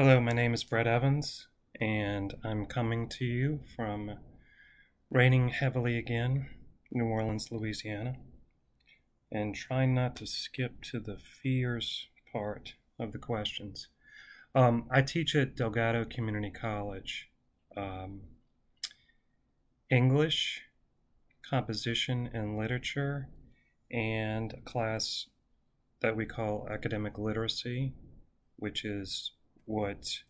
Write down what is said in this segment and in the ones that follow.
Hello, my name is Brett Evans, and I'm coming to you from raining heavily again, New Orleans, Louisiana, and trying not to skip to the fears part of the questions. Um, I teach at Delgado Community College um, English, composition, and literature, and a class that we call academic literacy, which is what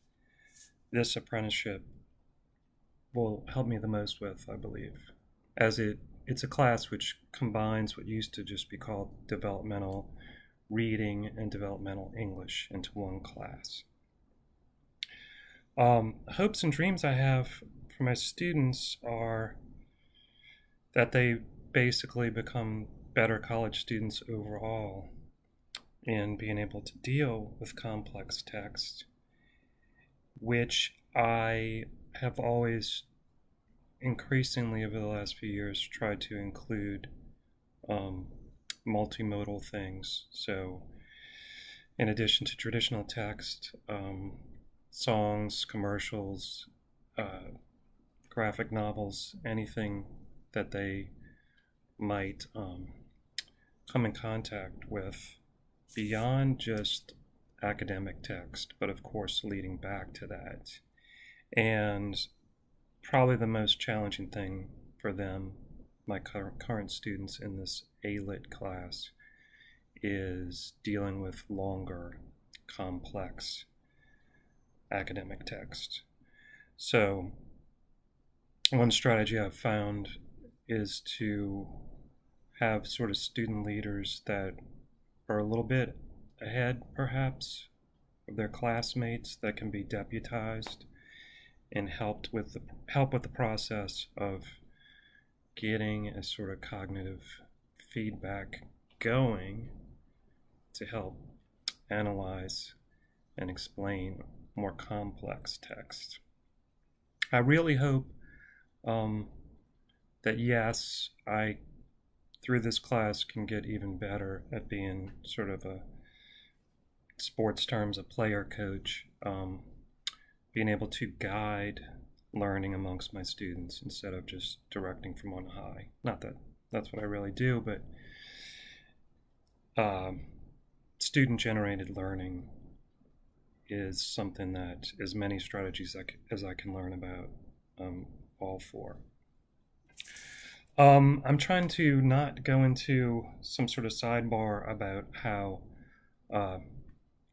this apprenticeship will help me the most with, I believe, as it it's a class which combines what used to just be called developmental reading and developmental English into one class. Um, hopes and dreams I have for my students are that they basically become better college students overall in being able to deal with complex text which I have always increasingly over the last few years tried to include um, multimodal things. So, in addition to traditional text, um, songs, commercials, uh, graphic novels, anything that they might um, come in contact with beyond just academic text, but of course leading back to that. And probably the most challenging thing for them, my current students in this A-Lit class, is dealing with longer, complex academic text. So one strategy I've found is to have sort of student leaders that are a little bit ahead, perhaps, of their classmates that can be deputized and helped with the help with the process of getting a sort of cognitive feedback going to help analyze and explain more complex text. I really hope um, that yes, I through this class can get even better at being sort of a sports terms, a player coach, um, being able to guide learning amongst my students instead of just directing from on high. Not that that's what I really do, but um, student generated learning is something that as many strategies as I can learn about, um, all for. Um, I'm trying to not go into some sort of sidebar about how uh,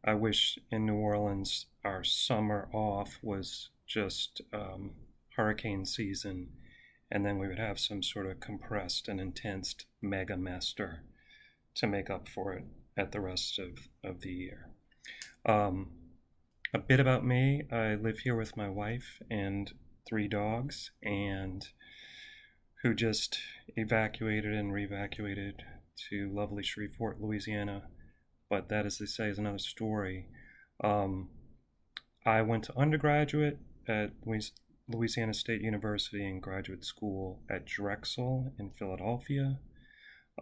I wish in New Orleans our summer off was just um, hurricane season, and then we would have some sort of compressed and intense mega master to make up for it at the rest of, of the year. Um, a bit about me I live here with my wife and three dogs, and who just evacuated and re-evacuated to lovely Shreveport, Louisiana but that, as they say, is another story. Um, I went to undergraduate at Louisiana State University and graduate school at Drexel in Philadelphia.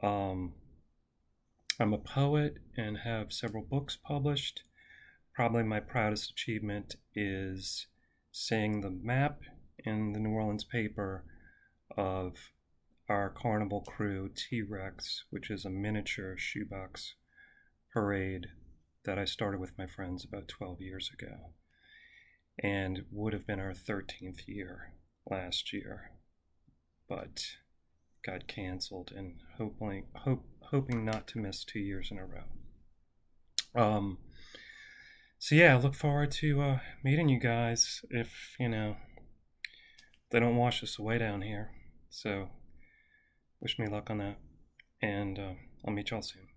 Um, I'm a poet and have several books published. Probably my proudest achievement is seeing the map in the New Orleans paper of our carnival krewe T Rex, which is a miniature shoebox parade that I started with my friends about 12 years ago and would have been our 13th year last year, but got canceled and hoping, hope, hoping not to miss two years in a row. Um, so yeah, I look forward to uh, meeting you guys if, you know, they don't wash us away down here. So wish me luck on that, and uh, I'll meet y'all soon.